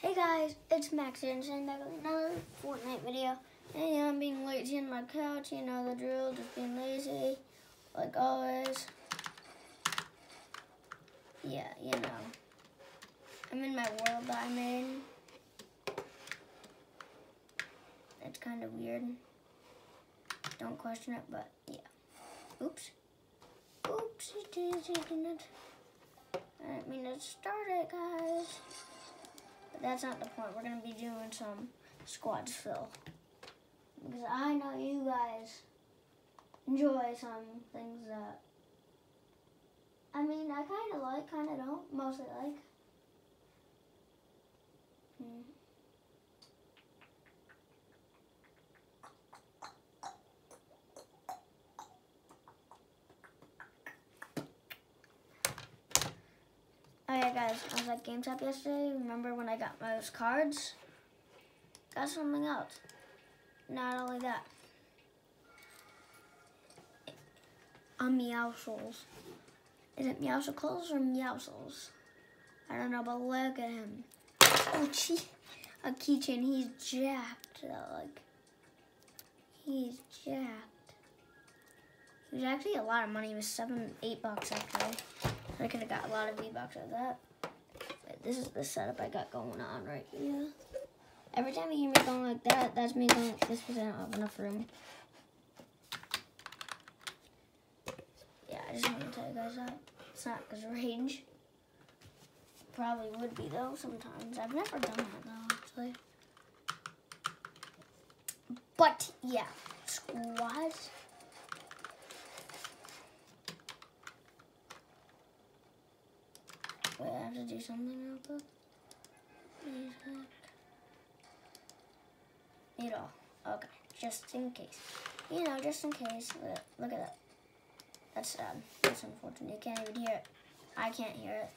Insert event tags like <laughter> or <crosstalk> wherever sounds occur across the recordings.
Hey guys, it's Max here and saying back with another Fortnite video. And I'm being lazy on my couch, you know the drill, just being lazy, like always. Yeah, you know. I'm in my world that I'm in. It's kind of weird. Don't question it, but yeah. Oops. Oops, it is taking it. I didn't mean to start it, guys. But that's not the point. We're going to be doing some squads fill. Because I know you guys enjoy some things that, I mean, I kind of like, kind of don't, mostly like. Hmm. Yeah, guys, I was at GameStop yesterday. Remember when I got those cards? Got something else. Not only that. A Meowscles. Is it Meowscles or Meowscles? I don't know, but look at him. Oh, <laughs> gee. A keychain. He's jacked. Like, he's jacked. He was actually a lot of money. He was seven, eight bucks actually. I could have got a lot of V-Bucks of that. But this is the setup I got going on right here. Every time you hear me going like that, that's me going like this because I don't have enough room. Yeah, I just want to tell you guys that. It's not because range. Probably would be though sometimes. I've never done that though, actually. But yeah, squads. Wait, I have to do something real quick. Music. Need all. Okay, just in case. You know, just in case. Look, at that. That's sad. That's unfortunate. You can't even hear it. I can't hear it.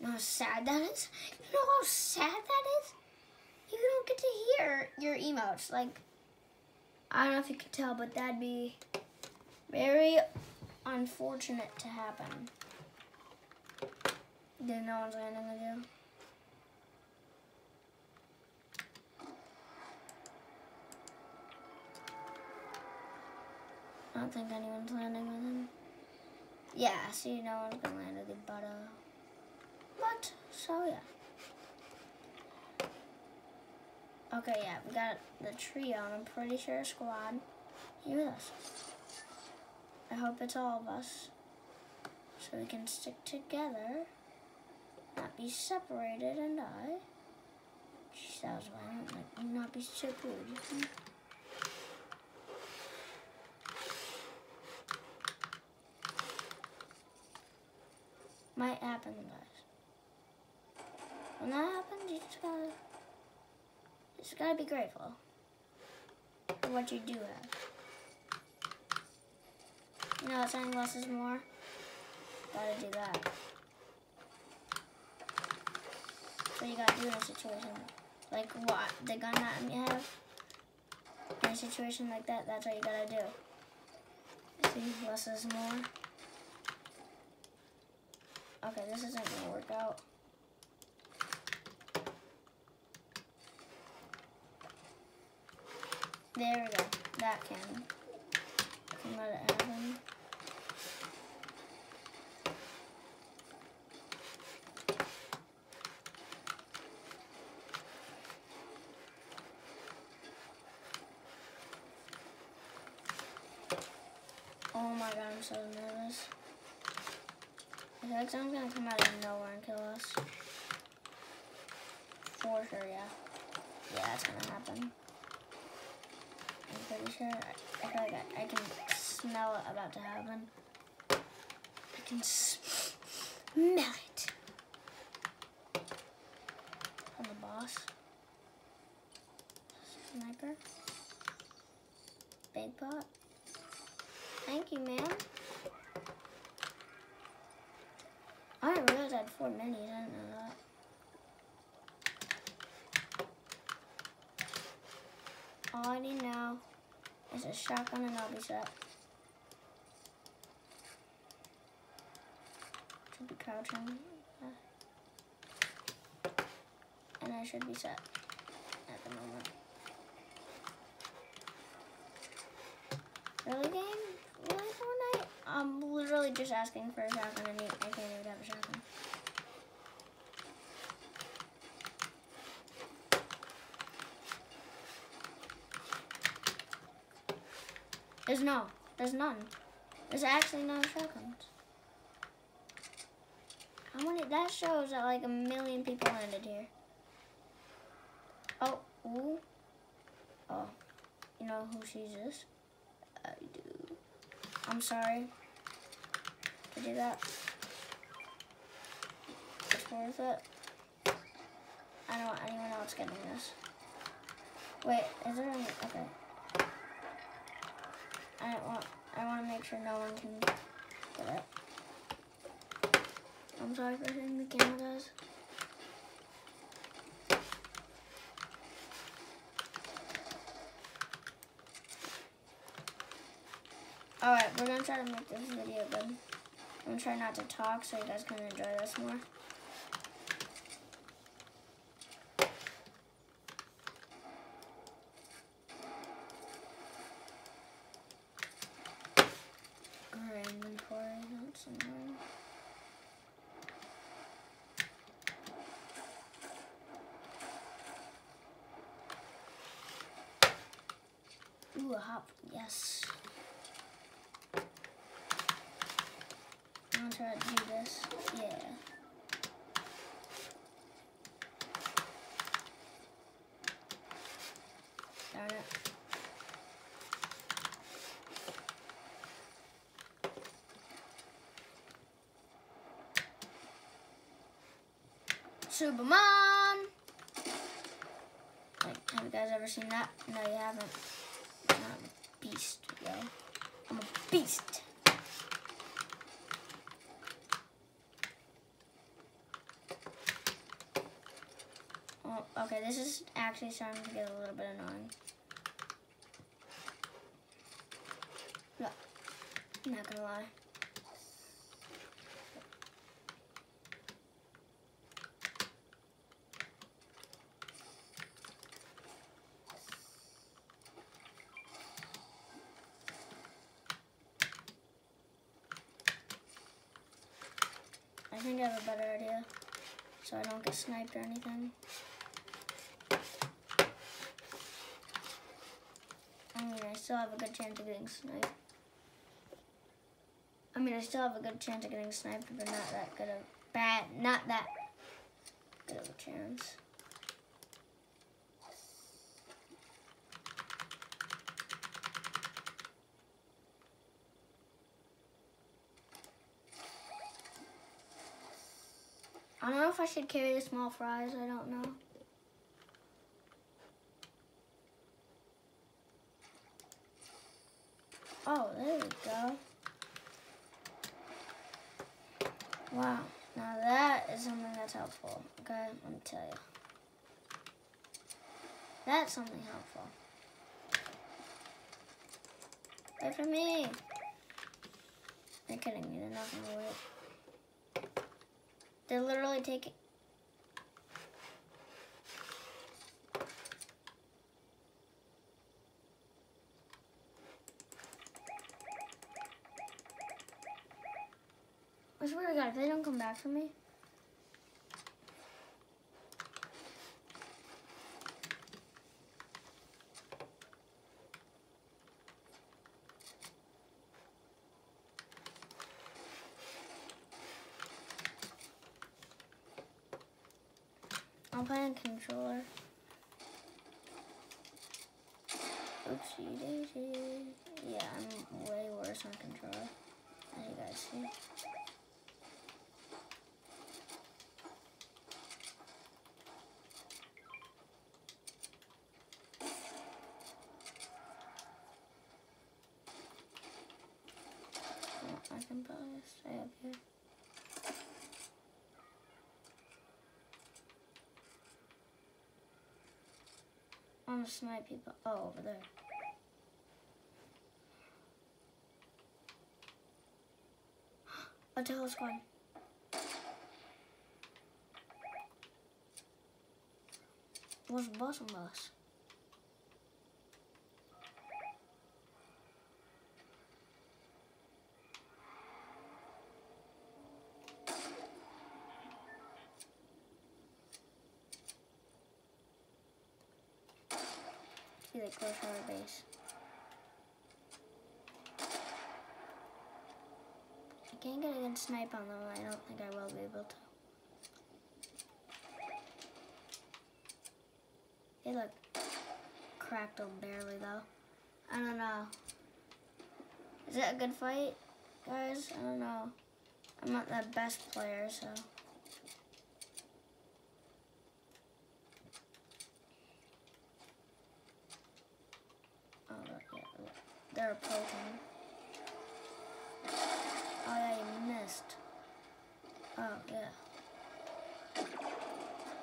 You know how sad that is? You know how sad that is? You don't get to hear your emotes. Like, I don't know if you could tell, but that'd be very unfortunate to happen. Then no one's landing you. I don't think anyone's landing with him. Yeah, I see, no one's gonna land with you, but, uh, but, so yeah. Okay, yeah, we got the trio, and I'm pretty sure squad. Here with us. I hope it's all of us, so we can stick together not be separated and I. Jeez, that was violent. Like, not be separated. Might happen, guys. When that happens, you just gotta, you just gotta be grateful for what you do have. You know, is more. Gotta do that. What you gotta do in a situation like what the gun that you have. In a situation like that, that's what you gotta do. See, less is more. Okay, this isn't gonna work out. There we go. That can. can let it happen. Oh my god, I'm so nervous. I feel like someone's gonna come out of nowhere and kill us. For sure, yeah. Yeah, that's gonna happen. I'm pretty sure. I, feel like I, I, can smell it about to happen. I can smell it. From the boss. Sniper. Big pot. Thank you, ma'am. I didn't four minis. I didn't know that. All I need now is a shotgun and I'll be set. Should be crouching. And I should be set at the moment. Really, game? Really, Fortnite? I'm literally just asking for a shotgun and I can't even have a shotgun. There's no. There's none. There's actually no shotguns. How many? That shows that like a million people landed here. Oh, ooh. Oh, you know who sees this? I do. I'm sorry to do that. It's worth it. I don't want anyone else getting this. Wait, is there any? Okay. I don't want. I want to make sure no one can get it. I'm sorry for hitting the camera, guys. Alright, we're gonna try to make this video good. I'm gonna try not to talk so you guys can enjoy this more. Our inventory, that's annoying. A hop, yes. I'm gonna try to do this. Yeah. Darn it. Superman! Like, have you guys ever seen that? No, you haven't. I'm a beast. I'm a beast. Okay, this is actually starting to get a little bit annoying. No, I'm not gonna lie. Think I have a better idea, so I don't get sniped or anything. I mean, I still have a good chance of getting sniped. I mean, I still have a good chance of getting sniped, but not that good of bad, not that good of a chance. I don't know if I should carry the small fries. I don't know. Oh, there we go. Wow. Now that is something that's helpful. Okay, let me tell you. That's something helpful. Wait for me. They're kidding me. They're not gonna wait. They're literally taking. I swear to God, if they don't come back for me. Controller. Oopsie daisy. Yeah, I'm way worse on controller. As you guys see. Oh, I can probably stay up here. I want to snipe people. Oh, over there. <gasps> A tail squad. What's bottom bus? Base. I can't get a good snipe on them. I don't think I will be able to. They look cracked barely though. I don't know. Is it a good fight, guys? I don't know. I'm not the best player, so. Oh, look, yeah, look. They're. Oh, yeah, you missed. Oh, yeah. What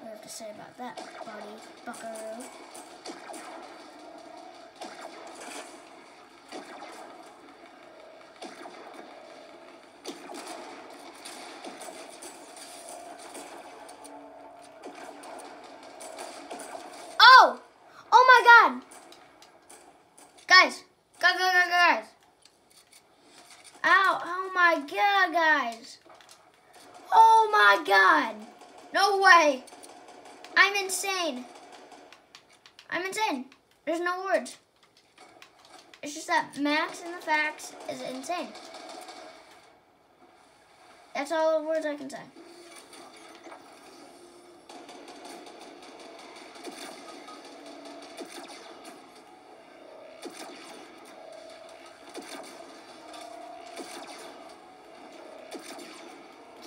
do you have to say about that, buddy? Buckaroo. Oh! Oh my god! Guys! Go, go, go, go, guys! Oh my god, guys! Oh my god! No way! I'm insane! I'm insane! There's no words. It's just that Max and the facts is insane. That's all the words I can say.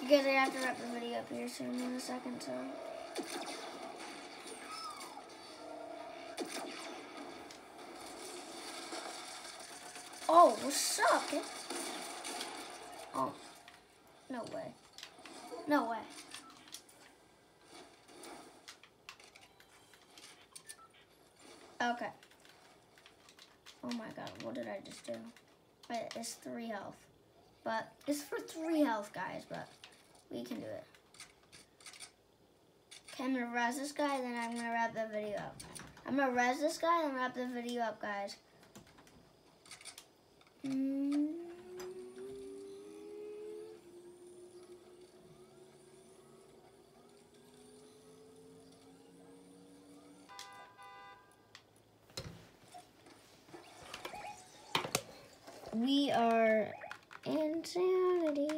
Guys, I have to wrap the video up here soon in a second, so. Oh, what's up? Oh, no way. No way. Okay. Oh my god, what did I just do? Wait, it's three health. But it's for three health, guys, but we can do it. Okay, I'm gonna res this guy, then I'm gonna wrap the video up. I'm gonna res this guy and wrap the video up, guys. We are insanity.